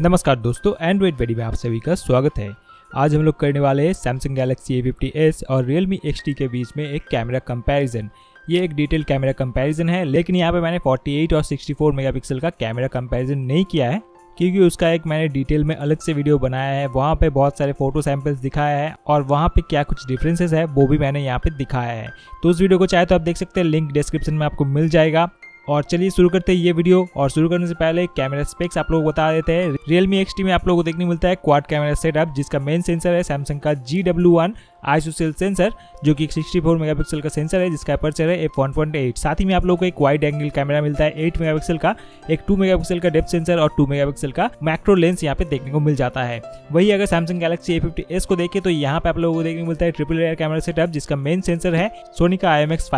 नमस्कार दोस्तों एंड्रॉइड वेडी में आप सभी का स्वागत है। आज हम लोग करने वाले हैं सैमसंग गैलेक्सी A50s और Realme XT के बीच में एक कैमरा कंपैरिजन ये एक डिटेल कैमरा कंपैरिजन है, लेकिन यहाँ पे मैंने 48 और 64 मेगापिक्सल का कैमरा कंपैरिजन नहीं किया है, क्योंकि उसका एक मैंने डिटेल में अलग से वीडियो बनाया है। वहाँ पे बहुत सारे फ़ोटो सैंपल्स दिखाया है और वहाँ पे क्या कुछ डिफरेंसेस है, वो भी मैंने यहाँ पे दिखाया है। तो उस वीडियो को चाहे तो आप देख सकते हैं लिंक डिस्क्रिप्शन में आपको मिल जाएगा। और चलिए शुरू करते हैं ये वीडियो। और शुरू करने से पहले कैमरा स्पेक्स आप लोग बता देते हैं। Realme XT में आप लोगों को देखने मिलता है क्वाड कैमरा सेटअप जिसका मेन सेंसर है सैमसंग का G W one ISOCELL sensor जो कि 64 मेगापिक्सल का सेंसर है, जिसका अपर्चर है एफ़ वन साथ ही में आप लोग को एक वाइड एंगल कैमरा मिलता है 8 मेगापिक्सल का, एक 2 मेगापिक्सल का डेप्थ सेंसर और 2 मेगापिक्सल का मैक्रो लेंस यहाँ पे देखने को मिल जाता है। वही अगर सैमसंग गैलेक्सी A50s को देखें तो यहाँ पे आप लोगों को देखने मिलता है ट्रिपल एयर कैमरा सेटअप जिसका मेन सेंसर है सोनी का आई एम एक्स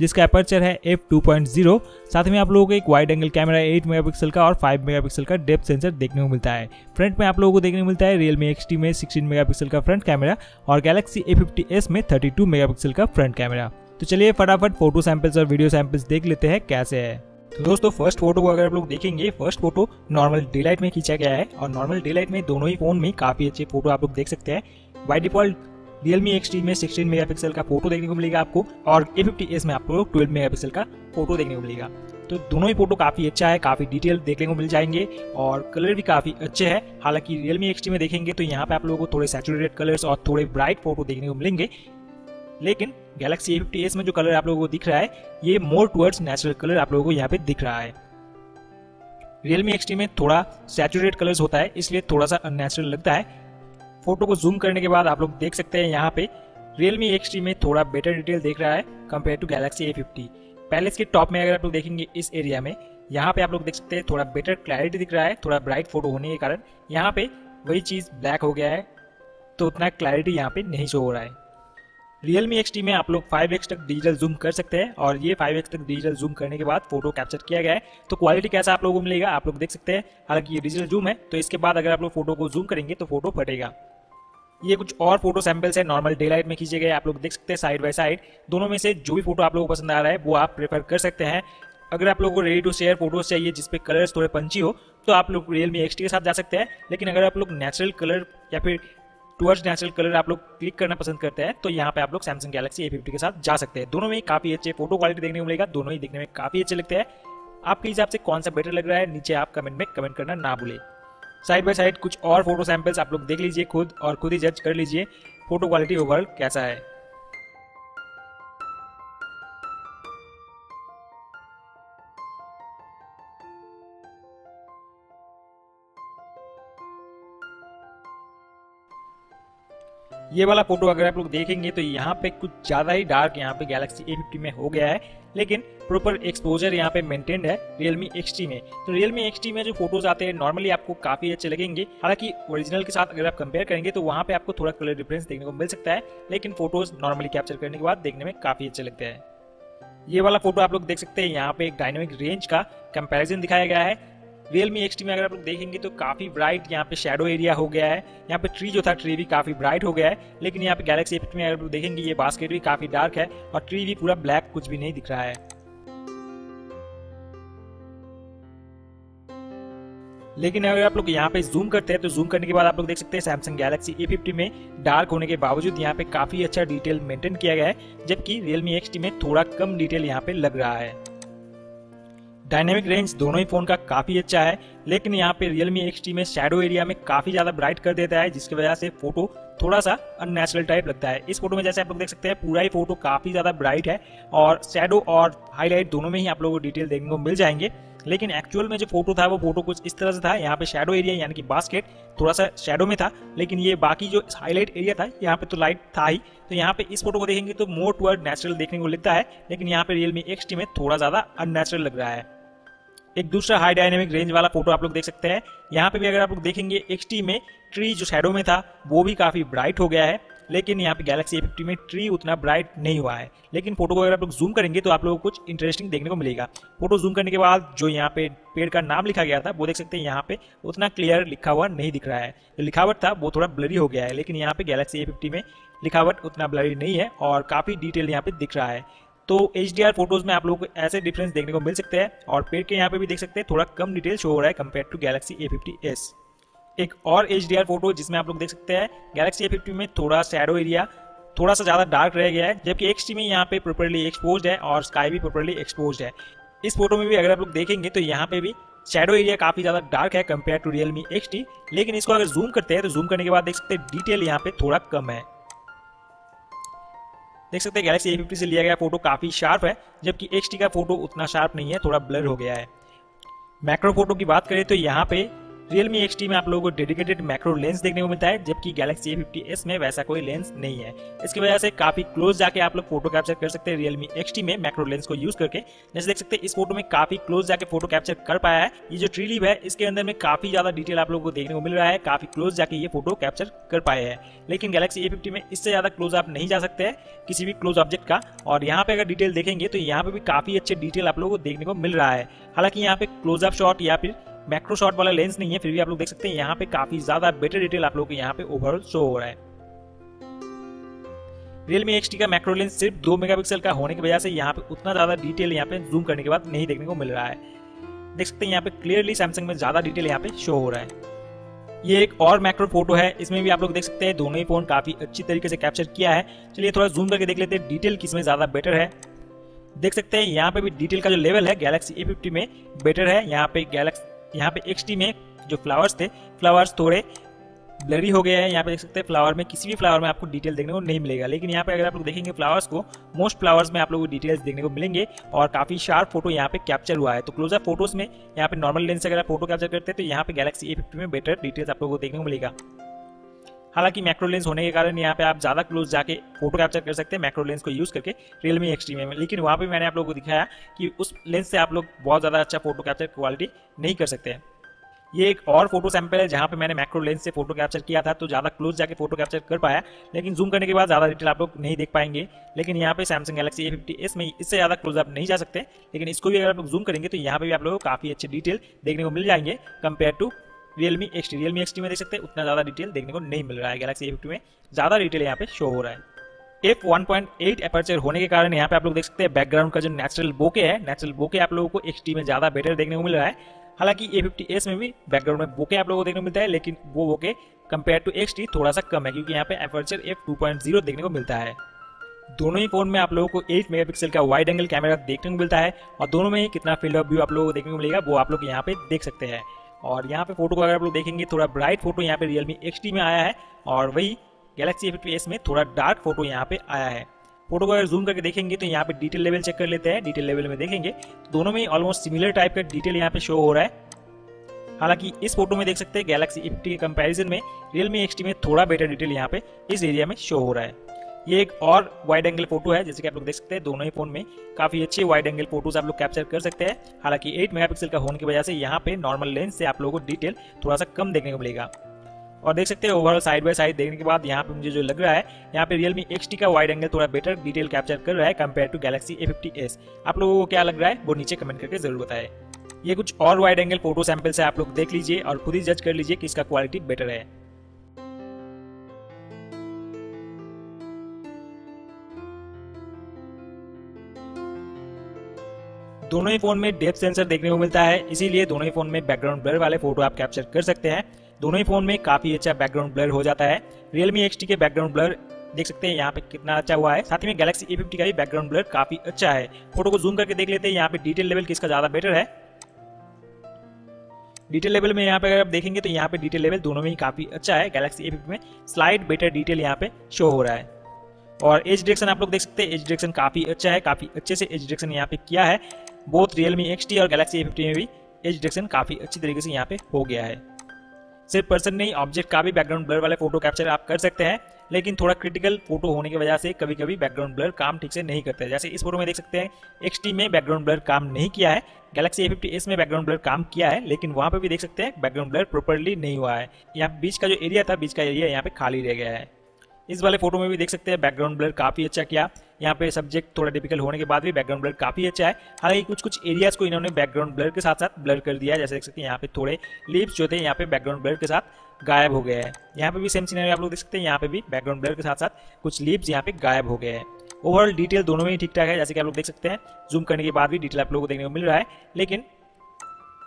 जिसका अपर्चर है एफ़ टू पॉइंट ज़ीरो साथ में आप लोगों को एक वाइड एंगल कैमरा 8 मेगापिक्सल का और 5 मेगापिक्सल का डेप्थ सेंसर देखने को मिलता है। फ्रंट में आप लोगों को देखने को मिलता है रियलमी एक्सटी में 16 मेगापिक्सल का फ्रंट कैमरा और गैलेक्सी A50s में 32 मेगापिक्सल का फ्रंट कैमरा तो चलिए फटाफट फ़ोटो सैंपल्स और वीडियो सैंपल्स देख लेते हैं कैसे है। तो दोस्तों फ़र्स्ट फ़ोटो को अगर आप लोग देखेंगे first photo normal daylight में खींचा गया है और नॉर्मल डे लाइट में दोनों ही फ़ोन में काफ़ी अच्छे फ़ोटो आप लोग देख सकते हैं। बाई डिफ़ॉल्ट Realme XT में 16 मेगापिक्सल का फ़ोटो देखने को मिलेगा आपको और A50s में आपको 12 मेगापिक्सल का फ़ोटो देखने को मिलेगा। तो दोनों ही फ़ोटो काफ़ी अच्छा है, काफ़ी डिटेल देखने को मिल जाएँगे और कलर भी काफ़ी अच्छे हैं। हालाँकि Realme XT में देखेंगे तो यहाँ पे आप लोगों को थोड़े सैचुरेटेड कलर्स और थोड़े ब्राइट फ़ोटो देखने को मिलेंगे। लेकिन Galaxy A50s में जो कलर आप लोगों को दिख रहा है, ये मोर टुवर्ड्स नेचुरल कलर आप लोगों को यहाँ पे दिख रहा है। Realme XT में थोड़ा सैचुरेट कलर्स होता है, इसलिए थोड़ा सा अननेचुरल लगता है। फ़ोटो को जूम करने के बाद आप लोग देख सकते हैं यहाँ पे Realme XT में थोड़ा बेटर डिटेल देख रहा है कंपेयर टू Galaxy A50 पहले इसके टॉप में अगर आप लोग देखेंगे इस एरिया में, यहाँ पे आप लोग देख सकते हैं थोड़ा बेटर क्लैरिटी दिख रहा है, थोड़ा ब्राइट फ़ोटो होने के कारण यहाँ पे वही चीज़ ब्लैक हो गया है तो उतना क्लैरिटी यहाँ पे नहीं शो हो रहा है। Realme XT में आप लोग 5x तक डिजिटल जूम कर सकते हैं और ये 5x तक डिजिटल जूम करने के बाद फ़ोटो कैप्चर किया गया है तो क्वालिटी कैसा आप लोगों को मिलेगा, आप लोग देख सकते हैं। हालाँकि ये डिजिटल जूम है तो इसके बाद अगर आप लोग फ़ोटो को जूम करेंगे तो फ़ोटो फटेगा। ये कुछ और फ़ोटो सैंपल्स है नॉर्मल डे लाइट में खींचे गए, आप लोग देख सकते हैं साइड बाय साइड दोनों में से जो भी फ़ोटो आप लोगों को पसंद आ रहा है, वो आप प्रेफर कर सकते हैं। अगर आप लोगों को रेडी टू शेयर फ़ोटोज़ चाहिए जिसपे कलर्स थोड़े पंची हो तो आप लोग रियल मी के साथ जा सकते हैं। लेकिन अगर आप लोग नेचुरल कलर या फिर टूवर्ड्स नेचुरल कलर आप लोग क्लिक करना पसंद करते हैं तो यहाँ पे आप लोग सैमसंग गैलेक्सी A50 के साथ जा सकते हैं। दोनों में काफ़ी अच्छे फ़ोटो क्वालिटी देखने को मिलेगा, दोनों ही देखने में काफ़ी अच्छे लगते हैं। आपके हिसाब से कौन सा बेटर लग रहा है, नीचे आप कमेंट में कमेंट करना ना भूलें। साइड बाय साइड कुछ और फ़ोटो सैंपल्स आप लोग देख लीजिए खुद और खुद ही जज कर लीजिए फ़ोटो क्वालिटी ओवरऑल कैसा है। ये वाला फ़ोटो अगर आप लोग देखेंगे तो यहाँ पे कुछ ज़्यादा ही डार्क यहाँ पे गैलेक्सी A50 में हो गया है, लेकिन प्रॉपर एक्सपोजर यहाँ पे मेंटेन्ड है Realme XT में। तो Realme XT में जो फ़ोटोज़ आते हैं नॉर्मली आपको काफ़ी अच्छे लगेंगे। हालाँकि ओरिजिनल के साथ अगर आप कंपेयर करेंगे तो वहाँ पे आपको थोड़ा कलर डिफरेंस देखने को मिल सकता है, लेकिन फ़ोटोज़ नॉर्मली कैप्चर करने के बाद देखने में काफ़ी अच्छे लगते हैं। ये वाला फ़ोटो आप लोग देख सकते हैं, यहाँ पे एक डायनेमिक रेंज का कंपैरिजन दिखाया गया है। रियल मी एक्सटी में अगर आप लोग देखेंगे तो काफ़ी ब्राइट यहाँ पे शेडो एरिया हो गया है। यहाँ पे ट्री जो था ट्री भी काफ़ी ब्राइट हो गया है। लेकिन यहाँ पे गैलेक्सी एफ़ में अगर आप लोग देखेंगे, ये बास्केट भी काफ़ी डार्क है और ट्री भी पूरा ब्लैक कुछ भी नहीं दिख रहा है। लेकिन अगर आप लोग यहाँ पे जूम करते हैं तो जूम करने के बाद आप लोग देख सकते हैं सैमसंग गैलेक्सी A50 में डार्क होने के बावजूद यहाँ पे काफ़ी अच्छा डिटेल मेंटेन किया गया है, जबकि Realme XT में थोड़ा कम डिटेल यहाँ पे लग रहा है। डायनेमिक रेंज दोनों ही फ़ोन का काफ़ी अच्छा है, लेकिन यहाँ पे Realme XT में शेडो एरिया में काफ़ी ज़्यादा ब्राइट कर देता है, जिसकी वजह से फ़ोटो थोड़ा सा अननेचुरल टाइप लगता है। इस फ़ोटो में जैसे आप लोग देख सकते हैं, पूरा ही फ़ोटो काफ़ी ज़्यादा ब्राइट है और शेडो और हाईलाइट दोनों में ही आप लोगों को डिटेल देखने को मिल जाएँगे। लेकिन एक्चुअल में जो फ़ोटो था, वो फ़ोटो कुछ इस तरह से था, यहाँ पे शेडो एरिया यानी कि बास्केट थोड़ा सा शेडो में था, लेकिन ये बाकी जो हाईलाइट एरिया था, यहाँ पे तो लाइट था ही। तो यहाँ पे इस फ़ोटो को देखेंगे तो मोर टूवर्ड नेचुरल देखने को लगता है, लेकिन यहाँ पे रियलमी एक्सटी में थोड़ा ज़्यादा अननेचुरल लग रहा है। एक दूसरा हाई डायनेमिक रेंज वाला फ़ोटो आप लोग देख सकते हैं। यहाँ पे भी अगर आप लोग देखेंगे एक्सटी में ट्री जो शेडो में था, वो भी काफ़ी ब्राइट हो गया है। लेकिन यहाँ पे गैलेक्सी ए में ट्री उतना ब्राइट नहीं हुआ है। लेकिन फ़ोटो को अगर आप लोग जूम करेंगे तो आप लोगों को कुछ इंटरेस्टिंग देखने को मिलेगा। फ़ोटो जूम करने के बाद जो यहाँ पे पेड़ का नाम लिखा गया था, वो देख सकते हैं यहाँ पे उतना क्लियर लिखा हुआ नहीं दिख रहा है। जो लिखावट था, वो थोड़ा ब्लरी हो गया है। लेकिन यहाँ पे गैलेक्सी ए में लिखावट उतना ब्लरी नहीं है और काफ़ी डिटेल यहाँ पे दिख रहा है। तो एच डी फ़ोटोज़ में आप लोगों ऐसे डिफरेंस देखने को मिल सकते हैं और पेड़ के यहाँ पे भी देख सकते हैं, थोड़ा कम डिटेल शो हो रहा है कंपेयर टू गैलेक्सी ए एक और एच डी आर फ़ोटो जिसमें आप लोग देख सकते हैं गैलेक्सी ए में थोड़ा शेडो एरिया थोड़ा सा ज़्यादा डार्क रह गया है, जबकि एक्स में यहाँ पे प्रॉपरली एक्सपोज है और स्काई भी प्रॉपरली एक्सपोज है। इस फ़ोटो में भी अगर आप लोग देखेंगे तो यहाँ पे भी शेडो एरिया काफ़ी ज़्यादा डार्क है कंपेयर टू रियलमी एक्स लेकिन इसको अगर जूम करते हैं तो जूम करने के बाद देख सकते हैं डिटेल यहाँ पे थोड़ा कम है। देख सकते हैं गैलेक्सी ए फिफ्टी से लिया गया फ़ोटो काफ़ी शार्प है, जबकि एक्सटी का फ़ोटो उतना शार्प नहीं है, थोड़ा ब्लर हो गया है। मैक्रो फ़ोटो की बात करें तो यहाँ पे Realme XT में आप लोगों को डेडिकेटेड मैक्रो लेंस देखने को मिलता है, जबकि Galaxy A50s में वैसा कोई लेंस नहीं है। इसकी वजह से काफ़ी क्लोज जाके आप लोग फ़ोटो कैप्चर कर सकते हैं Realme XT में मैक्रो लेंस को यूज़ करके। जैसे देख सकते हैं, इस फ़ोटो में काफ़ी क्लोज जाके फ़ोटो कैप्चर कर पाया है। ये जो ट्री लीव है, इसके अंदर में काफ़ी ज़्यादा डिटेल आप लोगों को देखने को मिल रहा है, काफ़ी क्लोज जाके ये फ़ोटो कैप्चर कर पाए हैं। लेकिन गैलेक्सी ए में इससे ज़्यादा क्लोज आप नहीं जा सकते हैं, किसी भी क्लोज ऑब्जेक्ट का। और यहाँ पे अगर डिटेल देखेंगे तो यहाँ पे भी काफ़ी अच्छे डिटेल आप लोगों को देखने को मिल रहा है। हालाँकि यहाँ पे क्लोज अप शॉट या फिर मैक्रो शॉट वाला लेंस नहीं है, फिर भी आप लोग देख सकते हैं, यहाँ पे काफ़ी ज़्यादा बेटर डिटेल आप लोग को यहाँ पे ओवरऑल शो हो रहा है। Realme XT का मैक्रो लेंस सिर्फ़ दो मेगापिक्सल का होने की वजह से यहाँ पे उतना ज़्यादा डिटेल यहाँ पे जूम करने के बाद नहीं देखने को मिल रहा है। देख सकते हैं यहाँ पे क्लियरली सैमसंग में ज़्यादा डिटेल यहाँ पे शो हो रहा है। ये एक और मैक्रो फ़ोटो है, इसमें भी आप लोग देख सकते हैं दोनों ही फ़ोन काफ़ी अच्छी तरीके से कैप्चर किया है। चलिए थोड़ा जूम करके देख लेते हैं डिटेल किसमें ज़्यादा बेटर है। देख सकते हैं यहाँ पे भी डिटेल का जो लेवल है गैलेक्सी ए में बेटर है, यहाँ पे गैलेक्सी यहाँ पे एक्सटी में जो फ्लावर्स थे फ्लावर्स थोड़े ब्लरी हो गए हैं। यहाँ पे देख सकते हैं फ्लावर में किसी भी फ्लावर में आपको डिटेल देखने को नहीं मिलेगा। लेकिन यहाँ पे अगर आप लोग देखेंगे फ्लावर्स को मोस्ट फ्लावर्स में आप लोगों को डिटेल्स देखने को मिलेंगे और काफ़ी शार्प फ़ोटो यहाँ पे कैप्चर हुआ है। तो क्लोजर फ़ोटोज़ में यहाँ पे नॉर्मल लेंस अगर आप फ़ोटो कैप्चर करते हैं तो यहाँ पे गैलेक्सी ए में बेटर डिटेल्स आप लोगों को देखने को मिलेगा। हालाँकि मैक्रो लेंस होने के कारण यहाँ पे आप ज़्यादा क्लोज जाके फ़ोटो कैप्चर कर सकते हैं मैक्रो लेंस को यूज़ करके रियलमी एक्सट्रीम में। लेकिन वहाँ पे मैंने आप लोगों को दिखाया कि उस लेंस से आप लोग बहुत ज़्यादा अच्छा फ़ोटो कैप्चर क्वालिटी नहीं कर सकते हैं। ये एक और फ़ोटो सैंपल है जहाँ पे मैंने मैक्रो लेंस से फ़ोटो कैप्चर किया था तो ज़्यादा क्लोज जाके फ़ोटो कैप्चर कर पाया, लेकिन जूम करने के बाद ज़्यादा डिटेल आप लोग नहीं देख पाएँगे। लेकिन यहाँ पे Samsung Galaxy A fifty S में इससे ज़्यादा क्लोज आप नहीं जा सकते, लेकिन इसको भी अगर आप लोग जूम करेंगे तो यहाँ पे भी आप लोगों को काफ़ी अच्छे डिटेल देखने को मिल जाएँगे compare to Realme X T Realme XT में देख सकते हैं, उतना ज़्यादा डिटेल देखने को नहीं मिल रहा है गैलेक्सी ए में। ज़्यादा डिटेल यहाँ पे शो हो रहा है। एफ़ 1.8 एपर्चर होने के कारण यहाँ पे आप लोग देख सकते हैं बैकग्राउंड का जो नेचुरल बोके है नेचुरल बोके आप लोगों को एक्सटी में ज़्यादा बेटर देखने को मिल रहा है। हालाँकि ए फिफ्टी एस में भी बैकग्राउंड में बोके आप लोगों को देखने को मिलता है, लेकिन वो बोके कंपेयर टू एक्सटी थोड़ा सा कम है, क्योंकि यहाँ पे एपर्चर एफ़ टू देखने को मिलता है। दोनों ही फ़ोन में आप लोगों को 8 मेगापिक्सल का वाइड एंगल कैमरा देखने को मिलता है, और दोनों में ही कितना फ़ील्ड ऑफ़ व्यू आप लोगों को देखने को मिलेगा, वो आप लोग यहाँ पे देख सकते हैं। और यहाँ पे फ़ोटो को अगर आप लोग देखेंगे, थोड़ा ब्राइट फ़ोटो यहाँ पे रियलमी एक्स में आया है और वही गैलेक्सी ए में थोड़ा डार्क फ़ोटो यहाँ पे आया है। फ़ोटो को अगर जूम करके देखेंगे तो यहाँ पे डिटेल लेवल चेक कर लेते हैं। डिटेल लेवल में देखेंगे, दोनों में ऑलमोस्ट सिमिलर टाइप का डिटेल यहाँ पे शो हो रहा है। हालाँकि इस फ़ोटो में देख सकते हैं गैलेक्सी E50 के कंपैरिजन में रियलमी XT में थोड़ा बेटर डिटेल यहाँ पे इस एरिया में शो हो रहा है। ये एक और वाइड एंगल फ़ोटो है, जैसे कि आप लोग देख सकते हैं, दोनों ही फ़ोन में काफ़ी अच्छे वाइड एंगल फ़ोटोज़ आप लोग कैप्चर कर सकते हैं। हालाँकि 8 मेगापिक्सल का होने की वजह से यहाँ पे नॉर्मल लेंस से आप लोगों को डिटेल थोड़ा सा कम देखने को मिलेगा। और देख सकते हैं ओवरऑल साइड बाय साइड देखने के बाद यहाँ पे मुझे जो लग रहा है, यहाँ पे Realme XT का वाइड एंगल थोड़ा बेटर डिटेल कैप्चर कर रहा है कंपेयर टू गैलेक्सी A50s आप लोगों को क्या लग रहा है, वो नीचे कमेंट करके ज़रूर बताएँ। ये कुछ और वाइड एंगल फ़ोटो सैंपल से आप लोग देख लीजिए और खुद ही जज कर लीजिए कि इसका क्वालिटी बेटर है। दोनों ही फ़ोन में डेप्थ सेंसर देखने को मिलता है, इसीलिए दोनों ही फ़ोन में बैकग्राउंड ब्लर वाले फ़ोटो आप कैप्चर कर सकते हैं। दोनों ही फ़ोन में काफ़ी अच्छा बैकग्राउंड ब्लर हो जाता है। रियलमी एक्सटी के बैकग्राउंड ब्लर देख सकते हैं, यहाँ पे कितना अच्छा हुआ है। साथ ही में गैलेक्सी ए का भी बैकग्राउंड ब्लर काफ़ी अच्छा है। फ़ोटो को जूम करके देख लेते हैं, यहाँ पे डिटेल लेवल किसका ज़्यादा बेटर है। डिटेल लेवल में यहाँ पे अगर आप देखेंगे तो यहाँ पे डिटेल लेवल दोनों में ही काफ़ी अच्छा है। गैलेक्सी ए में स्लाइड बेटर डिटेल यहाँ पे शो हो रहा है। और एज डिरेक्शन आप लोग देख सकते हैं एज डिरेक्शन काफ़ी अच्छा है, काफ़ी अच्छे से एज डिरेक्शन यहाँ पे किया है। बोथ रियलमी एक्स और गैलेक्सी ए में भी एज डिरेक्शन काफ़ी अच्छी तरीके से यहाँ पे हो गया है। सिर्फ़ पर्सन नहीं ऑब्जेक्ट का भी बैकग्राउंड ब्लर वाले फ़ोटो कैप्चर आप कर सकते हैं, लेकिन थोड़ा क्रिटिकल फ़ोटो होने की वजह से कभी कभी बैकग्राउंड ब्लर काम ठीक से नहीं करते जैसे इस फ़ोटो में देख सकते हैं एक्स में बैकग्राउंड ब्लर काम नहीं किया है गैलेक्सी ए में बैकग्राउंड ब्लर काम किया है, लेकिन वहाँ पर भी देख सकते हैं बैकग्राउंड ब्लर प्रॉपरली नहीं हुआ है। यहाँ बीच का जो एरिया था, बीच का एरिया यहाँ पे खाली रह गया है। इस वाले फ़ोटो में भी देख सकते हैं बैकग्राउंड ब्लर काफ़ी अच्छा किया। यहाँ पे सब्जेक्ट थोड़ा टिपिकल होने के बाद भी बैकग्राउंड ब्लर काफ़ी अच्छा है। हालाँकि कुछ कुछ एरियाज़ को इन्होंने बैकग्राउंड ब्लर के साथ साथ ब्लर कर दिया है। जैसे देख सकते हैं, यहाँ पे थोड़े लिप्स जो थे, यहाँ पे बैकग्राउंड ब्लर के साथ गायब हो गए हैं। यहाँ पे भी सेम सीनरी आप लोग देख सकते हैं, यहाँ पे भी बैकग्राउंड ब्लर के साथ साथ कुछ लिप्स यहाँ पे गायब हो गए हैं। ओवरऑल डिटेल दोनों में ही ठीक ठाक है। जैसे कि आप लोग देख सकते हैं जूम करने के बाद भी डिटेल आप लोगों को देखने को मिल रहा है। लेकिन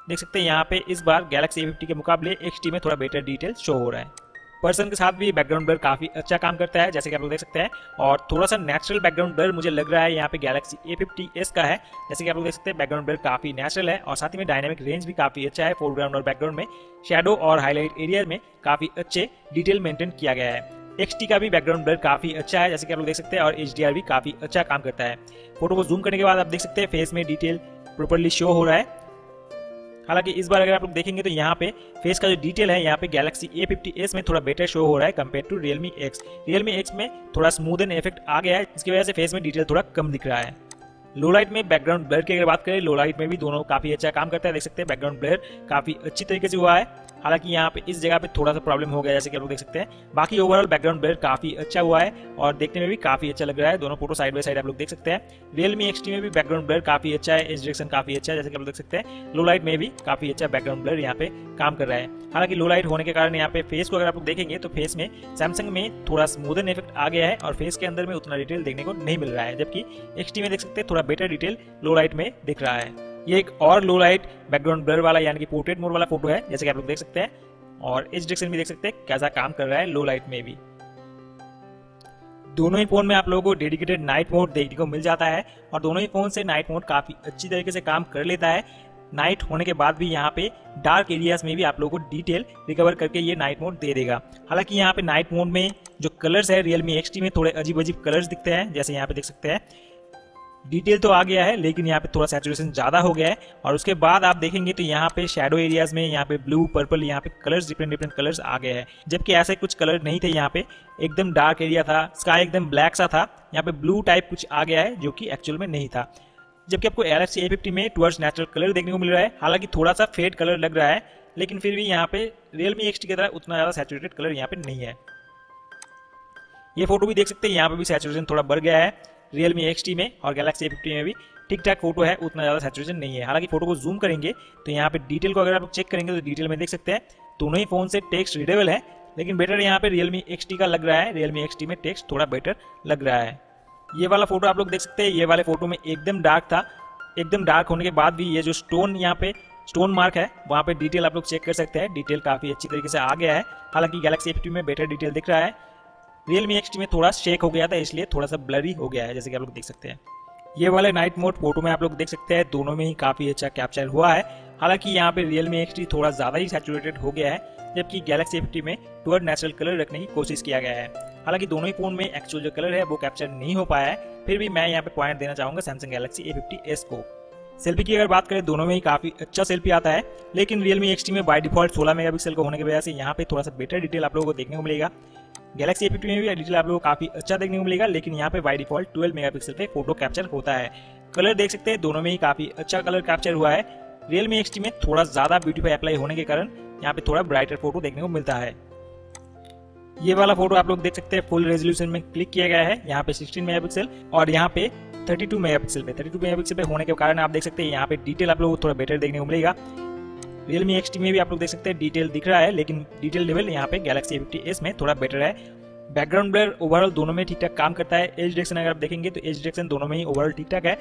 देख सकते हैं, यहाँ पे इस बार गैलेक्सी ए के मुकाबले एक्स में थोड़ा बेटर डिटेल शो हो रहा है। पर्सन के साथ भी बैकग्राउंड ब्लर काफ़ी अच्छा काम करता है, जैसे कि आप लोग देख सकते हैं। और थोड़ा सा नेचुरल बैकग्राउंड ब्लर मुझे लग रहा है यहाँ पे गैलेक्सी ए फिफ्टी एस का है, जैसे कि आप लोग देख सकते हैं बैकग्राउंड ब्लर काफ़ी नेचुरल है। और साथ ही में डायनेमिक रेंज भी काफ़ी अच्छा है फोरग्राउंड और बैकग्राउंड में। शेडो और हाईलाइट एरिया में काफ़ी अच्छे डिटेल मेंटेन किया गया है। एक्स का भी बैकग्राउंड ब्लर काफ़ी अच्छा है, जैसे कि आप लोग देख सकते हैं। और HDR भी काफ़ी अच्छा काम करता है। फ़ोटो को जूम करने के बाद आप देख सकते हैं फेस में डिटेल प्रॉपरली शो हो रहा है। हालाँकि इस बार अगर आप लोग देखेंगे तो यहाँ पे फेस का जो डिटेल है, यहाँ पे गैलेक्सी A50s में थोड़ा बेटर शो हो रहा है compare to Realme X Realme X में थोड़ा स्मूदन इफ़ेक्ट आ गया है, इसकी वजह से फेस में डिटेल थोड़ा कम दिख रहा है। लो लाइट में बैकग्राउंड ब्लर की अगर बात करें लो लाइट में भी दोनों काफ़ी अच्छा काम करता है, देख सकते हैं बैकग्राउंड ब्लर काफ़ी अच्छी तरीके से हुआ है। हालाँकि यहाँ पे इस जगह पे थोड़ा सा प्रॉब्लम हो गया, जैसे कि आप लोग देख सकते हैं। बाकी ओवरऑल बैकग्राउंड ब्लर काफ़ी अच्छा हुआ है और देखने में भी काफ़ी अच्छा लग रहा है। दोनों फ़ोटो साइड बाय साइड आप लोग देख सकते हैं। रियलमी एक्सटी में भी बैकग्राउंड ब्लर काफ़ी अच्छा है, इस इंस्ट्रक्शन काफ़ी अच्छा है, जैसे कि आप लोग देख सकते हैं। लो लाइट में भी काफ़ी अच्छा बैकग्राउंड ब्लर यहाँ पे काम कर रहा है। हालाँकि लो लाइट होने के कारण यहाँ पे फेस को अगर आप लोग देखेंगे तो फेस में सैमसंग में थोड़ा स्मूदन इफ़ेक्ट आ गया है और फेस के अंदर में उतना डिटेल देखने को नहीं मिल रहा है। जबकि एक्सटी में देख सकते हैं, थोड़ा बेटर डिटेल लो लाइट में दिख रहा है। ये एक और लो लाइट बैकग्राउंड ब्लर वाला यानी कि पोर्ट्रेट मोड वाला फ़ोटो है, जैसे कि आप लोग देख सकते हैं। और इस डिरेक्शन भी देख सकते हैं कैसा काम कर रहा है लो लाइट में भी। दोनों ही फ़ोन में आप लोगों को डेडिकेटेड नाइट मोड देखने को मिल जाता है और दोनों ही फ़ोन से नाइट मोड काफ़ी अच्छी तरीके से काम कर लेता है। नाइट होने के बाद भी यहाँ पे डार्क एरियाज़ में भी आप लोगों को डिटेल रिकवर करके ये नाइट मोड दे देगा। हालाँकि यहाँ पे नाइट मोड में जो कलर्स है रियलमी एक्सटी में थोड़े अजीब अजीब कलर्स दिखते हैं, जैसे यहाँ पे देख सकते हैं। डिटेल तो आ गया है, लेकिन यहाँ पे थोड़ा सैचुरेशन ज़्यादा हो गया है। और उसके बाद आप देखेंगे तो यहाँ पे शेडो एरियाज़ में, यहाँ पे ब्लू पर्पल यहाँ पे कलर्स डिफरेंट डिफरेंट कलर्स आ गए हैं। जबकि ऐसे कुछ कलर नहीं थे यहाँ पे। एकदम डार्क एरिया था स्काई एकदम ब्लैक सा था। यहाँ पे ब्लू टाइप कुछ आ गया है, जो कि एक्चुअल में नहीं था। जबकि आपको एल एफ़ ए में टूवर्ड्स नेचुरल कलर देखने को मिल रहा है। हालाँकि थोड़ा सा फेड कलर लग रहा है, लेकिन फिर भी यहाँ पे रियलमी एक्स की तरह उतना ज़्यादा सैचुरेटेड कलर यहाँ पे नहीं है। ये फ़ोटो भी देख सकते हैं, यहाँ पे भी सैचुरेशन थोड़ा बढ़ गया है। रियल मी एक्स में और गैलेक्सी ए में भी ठीक ठाक फ़ोटो है, उतना ज़्यादा सेचुरेशन नहीं है। हालाँकि फ़ोटो को जूम करेंगे तो यहाँ पे डिटेल को अगर आप चेक करेंगे तो डिटेल में देख सकते हैं, दोनों ही फ़ोन से टेक्स्ट रीडेबल है, लेकिन बेटर यहाँ पे रियलमी एक्स का लग रहा है। रियलमी एक्स में टेक्स्ट थोड़ा बेटर लग रहा है। ये वाला फ़ोटो आप लोग देख सकते हैं, ये वाले फ़ोटो में एकदम डार्क था। एकदम डार्क होने के बाद भी ये जो स्टोन यहाँ पे स्टोन मार्क है, वहाँ पे डिटेल आप लोग चेक कर सकते हैं। डिटेल काफ़ी अच्छी तरीके से आ गया है। हालाँकि गैलेक्सी एफ़ में बेटर डिटेल दिख रहा है। रियल मी एक्सटी में थोड़ा शेक हो गया था, इसलिए थोड़ा सा ब्लरी हो गया है, जैसे कि आप लोग देख सकते हैं। ये वाले नाइट मोड फ़ोटो में आप लोग देख सकते हैं, दोनों में ही काफ़ी अच्छा कैप्चर हुआ है। हालाँकि यहाँ पे रियल मी एक्सटी थोड़ा ज़्यादा ही सैचुरेटेड हो गया है, जबकि गैलेक्सी एफ़ में टूअर्ड नेचुरल कलर रखने की कोशिश किया गया है। हालाँकि दोनों ही फ़ोन में एक्चुअल जो कलर है, वो कैप्चर नहीं हो पाया है, फिर भी मैं यहाँ पे पॉइंट देना चाहूँगा Samsung Galaxy A fifty S को। सेल्फी की अगर बात करें, दोनों में ही काफ़ी अच्छा सेल्फी आता है, लेकिन रियलमी एक्सटी में बाय डिफ़ॉल्ट 16 मेगापिक्सल का होने की वजह से यहाँ पे थोड़ा सा बेटर डिटेल आप लोगों को देखने को मिलेगा। गैलेक्सी ए में भी डिटेल आप लोगों को काफ़ी अच्छा देखने को मिलेगा, लेकिन यहाँ पे बाई डिफ़ॉल्ट ट्वेल्व मेगा पे फ़ोटो कैप्चर होता है। कलर देख सकते हैं, दोनों में ही काफ़ी अच्छा कलर कैप्चर हुआ है। रियलमी एक्सटी में थोड़ा ज़्यादा ब्यूटीफाई अप्लाई होने के कारण यहाँ पे थोड़ा ब्राइटर फ़ोटो देखने को मिलता है। ये वाला फ़ोटो आप लोग देख सकते हैं फुल रेजोल्यूशन में क्लिक किया गया है, यहाँ पे 16 मेगापिक्सल और यहाँ पे 32 मेगापिक्सल पे। 32 मेगापिक्सल पे होने के कारण आप देख सकते हैं, यहाँ पे डिटेल आप लोगों को थोड़ा बेटर देखने को मिलेगा। रियलमी एक्सटी में भी आप लोग देख सकते हैं डिटेल दिख रहा है, लेकिन डिटेल लेवल यहाँ पे गैलेक्सी फिफ्टी एस में थोड़ा बेटर है। बैकग्राउंड ब्लर ओवरऑल दोनों में ठीक ठाक काम करता है। एज डायरेक्शन अगर आप देखेंगे तो एज डायरेक्शन दोनों में ही ओवरऑल ठीक ठाक है।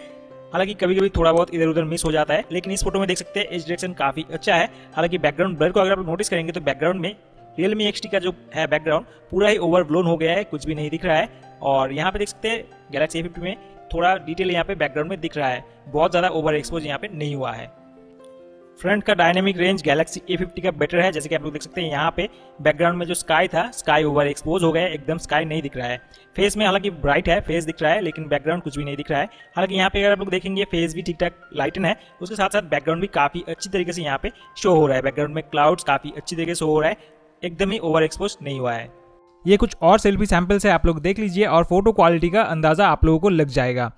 हालाँकि कभी कभी थोड़ा बहुत इधर उधर मिस हो जाता है, लेकिन इस फ़ोटो में देख सकते हैं एज डायरेक्शन काफ़ी अच्छा है। हालाँकि बैकग्राउंड ब्लर को अगर आप नोटिस करेंगे तो बैकग्राउंड में रियलमी एक्सटी का जो है बैकग्राउंड पूरा ही ओवर ब्लोन हो गया है, कुछ भी नहीं दिख रहा है। और यहाँ पे देख सकते हैं गैलेक्सी फिफ्टी में थोड़ा डिटेल यहाँ पे बैकग्राउंड में दिख रहा है। बहुत ज़्यादा ओवर एक्सपोज यहाँ पे नहीं हुआ है। फ्रंट का डायनेमिक रेंज गैलेक्सी A50 का बेटर है, जैसे कि आप लोग देख सकते हैं यहाँ पे बैकग्राउंड में जो स्काई था, स्काई ओवर एक्सपोज हो गया एकदम स्काई नहीं दिख रहा है। फेस में हालाँकि ब्राइट है फेस दिख रहा है, लेकिन बैकग्राउंड कुछ भी नहीं दिख रहा है। हालाँकि यहाँ पे अगर आप लोग देखेंगे फेस भी ठीक ठाक लाइटन है, उसके साथ साथ बैकग्राउंड भी काफ़ी अच्छी तरीके से यहाँ पे शो हो रहा है। बैकग्राउंड में क्लाउड काफ़ी अच्छी तरीके से हो रहा है, एकदम ही ओवर एक्सपोज नहीं हुआ है। ये कुछ और सेल्फी सैंपल्स है, आप लोग देख लीजिए और फ़ोटो क्वालिटी का अंदाज़ा आप लोगों को लग जाएगा।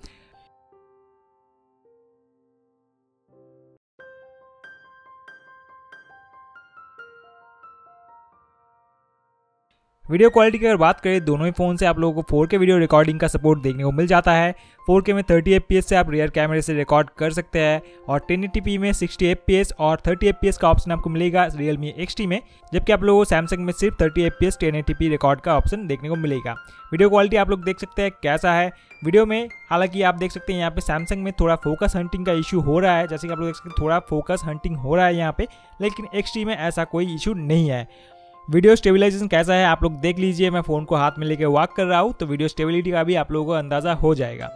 वीडियो क्वालिटी की अगर बात करें, दोनों ही फ़ोन से आप लोगों को 4K वीडियो रिकॉर्डिंग का सपोर्ट देखने को मिल जाता है। 4K में 30 एफ़ से आप रियर कैमरे से रिकॉर्ड कर सकते हैं और 1080p में 60 एफ़ और 30 एफ़ का ऑप्शन आपको मिलेगा मी एक्स में, जबकि आप लोगों को सैमसंग में सिर्फ़ 30 एफ़ पी एस रिकॉर्ड का ऑप्शन देखने को मिलेगा। वीडियो क्वालिटी आप लोग देख सकते हैं कैसा है। वीडियो में, हालाँकि आप देख सकते हैं यहाँ पे सैमसंग में थोड़ा फोकस हंटिंग का इशू हो रहा है, जैसे कि आप लोग देख सकते हैं थोड़ा फोकस हंटिंग हो रहा है यहाँ पे, लेकिन XT में ऐसा कोई इशू नहीं है। वीडियो स्टेबिलाइजेशन कैसा है आप लोग देख लीजिए, मैं फ़ोन को हाथ में लेके वॉक कर रहा हूँ तो वीडियो स्टेबिलिटी का भी आप लोगों को अंदाज़ा हो जाएगा।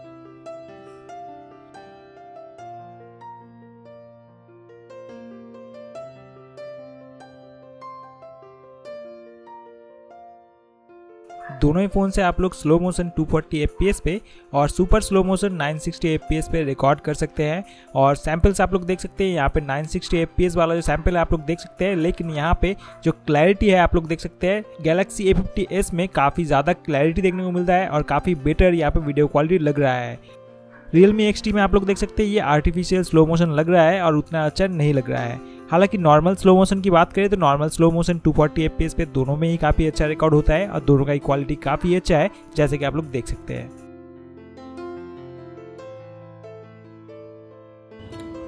दोनों ही फ़ोन से आप लोग स्लो मोशन 240 एफ़ पे और सुपर स्लो मोशन 960 एफ़ पे रिकॉर्ड कर सकते हैं। और सैम्पल्स आप लोग देख सकते हैं, यहाँ पे 960 एफ़ वाला जो सैंपल है आप लोग देख सकते हैं, लेकिन यहाँ पे जो क्लैरिटी है आप लोग देख सकते हैं गैलेक्सी ए में काफ़ी ज़्यादा क्लैरिटी देखने को मिलता है और काफ़ी बेटर यहाँ पे वीडियो क्वालिटी लग रहा है। रियल मी एक्स में आप लोग देख सकते हैं, ये आर्टिफिशियल स्लो मोशन लग रहा है और उतना अच्छा नहीं लग रहा है। हालाँकि नॉर्मल स्लो मोशन की बात करें तो नॉर्मल स्लो मोशन 240 फोर्टी पे दोनों में ही काफ़ी अच्छा रिकॉर्ड होता है और दोनों का ही क्वालिटी काफ़ी अच्छा है, जैसे कि आप लोग देख सकते हैं।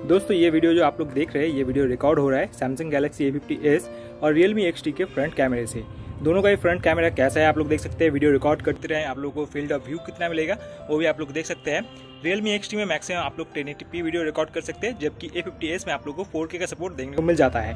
दोस्तों, ये वीडियो जो आप लोग देख रहे हैं, ये वीडियो रिकॉर्ड हो रहा है Samsung Galaxy A fifty S और रियलमी एक्स के फ्रंट कैमरे से। दोनों का ही फ्रंट कैमरा कैसा है आप लोग देख सकते हैं वीडियो रिकॉर्ड करते रहे, आप लोग को फ़ील्ड ऑफ़ व्यू कितना मिलेगा, वो भी आप लोग देख सकते हैं। रियल मी एक्स में मैक्सिमम आप लोग टेन वीडियो रिकॉर्ड कर सकते हैं, जबकि ए में आप लोग को फोर का सपोर्ट देखने को मिल जाता है।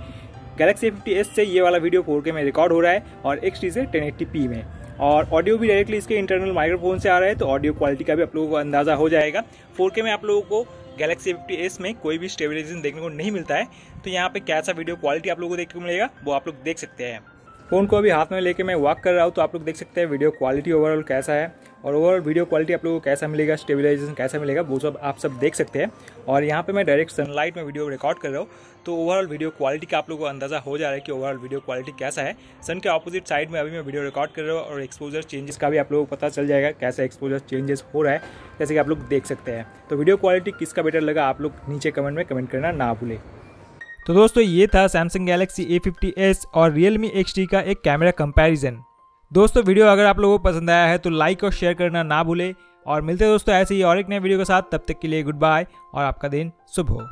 गैलेक्सी ए से ये वाला वीडियो फोर में रिकॉर्ड हो रहा है और एक्स से टेन में। और ऑडियो भी डायरेक्टली इसके इंटरनल माइक्रोफोन से आ रहा है तो ऑडियो क्वालिटी का भी आप लोगों को अंदाज़ा हो जाएगा। 4K में आप लोगों को गैलेक्सी फिफ्टी एस में कोई भी स्टेबिलाईजेशन देखने को नहीं मिलता है तो यहाँ पे कैसा वीडियो क्वालिटी आप लोगों को देखने को मिलेगा, वो आप लोग देख सकते हैं। फ़ोन को अभी हाथ में लेके मैं वॉक कर रहा हूँ तो आप लोग देख सकते हैं वीडियो क्वालिटी ओवरऑल कैसा है। और ओवरऑल वीडियो क्वालिटी आप लोगों को कैसा मिलेगा स्टेबिलाईजेशन कैसा मिलेगा, वो सब आप सब देख सकते हैं। और यहाँ पे मैं डायरेक्ट सनलाइट में वीडियो रिकॉर्ड कर रहा हूँ तो ओवरऑल वीडियो क्वालिटी का आप लोगों को अंदाज़ा हो जा रहा है कि ओवरऑल वीडियो क्वालिटी कैसा है। सन के अपोजिट साइड में अभी मैं वीडियो रिकॉर्ड कर रहा हूँ और एक्सपोजर चेंजेस का भी आप लोगों को पता चल जाएगा कैसा एक्सपोजर चेंजेस हो रहा है, जैसे कि आप लोग देख सकते हैं। तो वीडियो क्वालिटी किसका बेटर लगा, आप लोग नीचे कमेंट में कमेंट करना ना भूलें। तो दोस्तों, ये था सैमसंग गैलेक्सी A50s और Realme XT का एक कैमरा कंपैरिजन दोस्तों वीडियो अगर आप लोगों को पसंद आया है तो लाइक और शेयर करना ना भूले। और मिलते हैं दोस्तों ऐसे ही और एक नए वीडियो के साथ। तब तक के लिए गुड बाय और आपका दिन शुभ हो।